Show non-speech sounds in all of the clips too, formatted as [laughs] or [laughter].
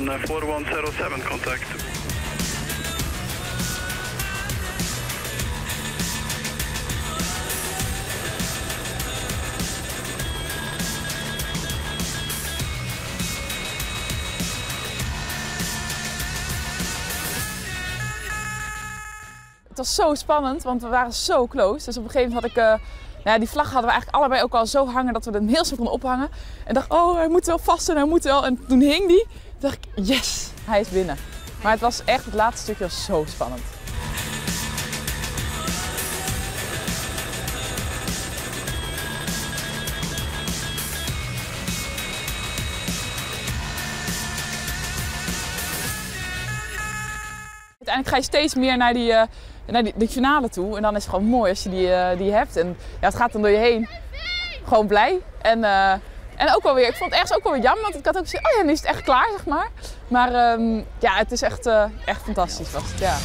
uh, 4107 contact. Het was zo spannend, want we waren zo close. Dus op een gegeven moment had ik... eh, nou die vlag hadden we eigenlijk allebei ook al zo hangen dat we hem heel snel konden ophangen. En dacht, oh, hij moet wel vast en hij moet wel. En toen hing die. Dacht yes, hij is binnen. Maar het was echt, het laatste stukje was zo spannend. Uiteindelijk ga je steeds meer naar die, eh, naar die, die toe. En dan is het gewoon mooi als je die, eh, die hebt. En ja, het gaat dan door je heen. Gewoon blij. En, eh, en ook wel weer, ik vond het ergens ook wel weer jammer. Want ik had ook gezegd, oh ja, nu is het echt klaar, zeg maar. Maar ehm, ja, het is echt, eh, echt fantastisch was ja.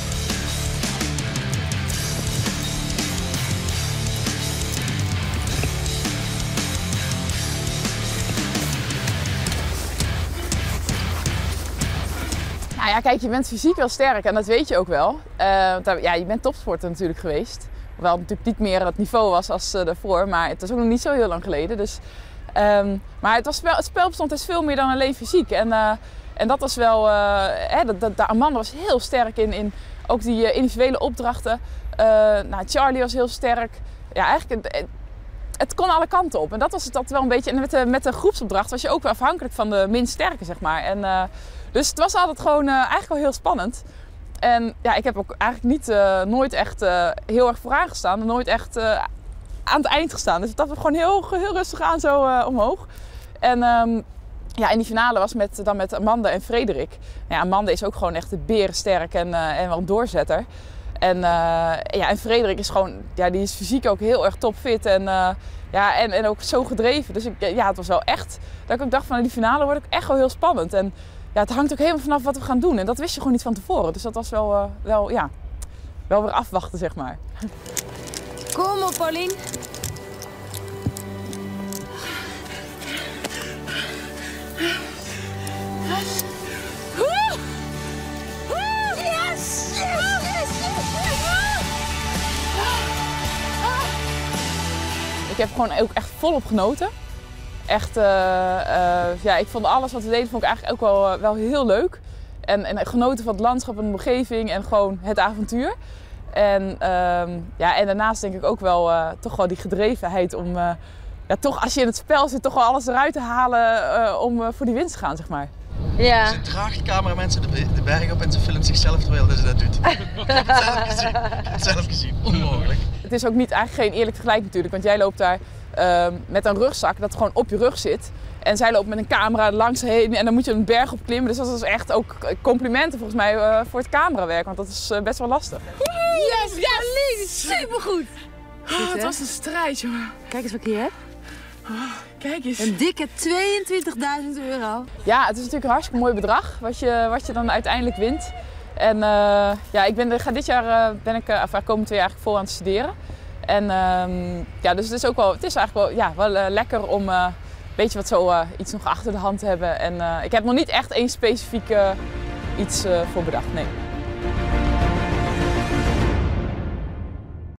Nou ja, kijk, je bent fysiek wel sterk en dat weet je ook wel. Eh, ja, je bent topsporter natuurlijk geweest. Hoewel het natuurlijk niet meer het niveau was als eh, daarvoor, maar het is ook nog niet zo heel lang geleden. Dus, ehm, maar het, was het spel bestond dus veel meer dan alleen fysiek. En, eh, en dat was wel, eh, hè, de Amanda was heel sterk in, in ook die eh, individuele opdrachten. Nou, Charlie was heel sterk. Ja, eigenlijk, het, kon alle kanten op. En dat was het dat wel een beetje. En met de, met de groepsopdracht was je ook wel afhankelijk van de minst sterke, zeg maar. En, dus het was altijd gewoon eigenlijk wel heel spannend. En ja, ik heb ook eigenlijk niet, nooit echt heel erg vooraan gestaan. Nooit echt aan het eind gestaan. Dus dat was gewoon heel, heel rustig aan zo eh, omhoog. En ehm, ja, in die finale was met, dan met Amanda en Frederik. Nou ja, Amanda is ook gewoon echt de berensterk en, eh, en wel een doorzetter. En, eh, ja, en Frederik is gewoon, ja, die is fysiek ook heel erg topfit en, ja, en, en ook zo gedreven. Dus ik, ja, het was wel echt, dat ik ook dacht van die finale wordt ook echt wel heel spannend. En ja, het hangt ook helemaal vanaf wat we gaan doen. En dat wist je gewoon niet van tevoren. Dus dat was wel, wel, ja, wel weer afwachten, zeg maar. Kom op, Paulien. Yes! Yes! Ik heb gewoon ook echt volop genoten. Echt, eh, eh, ja, ik vond alles wat we deden vond ik eigenlijk ook wel, eh, wel heel leuk. En, en genoten van het landschap en de omgeving en gewoon het avontuur. En, ehm, ja, en daarnaast denk ik ook wel eh, toch wel die gedrevenheid om, eh, ja, toch als je in het spel zit, toch wel alles eruit te halen eh, om eh, voor die winst te gaan, zeg maar. Ja. Ze draagt cameramensen de, de berg op en ze filmt zichzelf terwijl ze dat doet. [laughs] ik heb het zelf gezien. Ik heb het zelf gezien. Onmogelijk. Het is ook niet eigenlijk geen eerlijk vergelijk natuurlijk, want jij loopt daar ehm, met een rugzak dat gewoon op je rug zit. En zij loopt met een camera langs heen en dan moet je een berg op klimmen. Dus dat is echt ook complimenten volgens mij eh, voor het camerawerk, want dat is best wel lastig. Yes! Yes! Supergoed. Oh, het was een strijd, jongen. Kijk eens wat ik hier heb. Kijk eens. Een dikke 22.000 euro. Ja, het is natuurlijk een hartstikke mooi bedrag wat je, wat je dan uiteindelijk wint. En eh, ja, ik ben, ga dit jaar eh, ben ik, uh, of komend twee jaar eigenlijk vol aan het studeren. En ehm, ja, dus het is ook wel, het is eigenlijk wel, ja, wel lekker om eh, een beetje wat zo eh, iets nog achter de hand te hebben. En eh, ik heb nog niet echt één specifiek iets eh, voor bedacht, nee.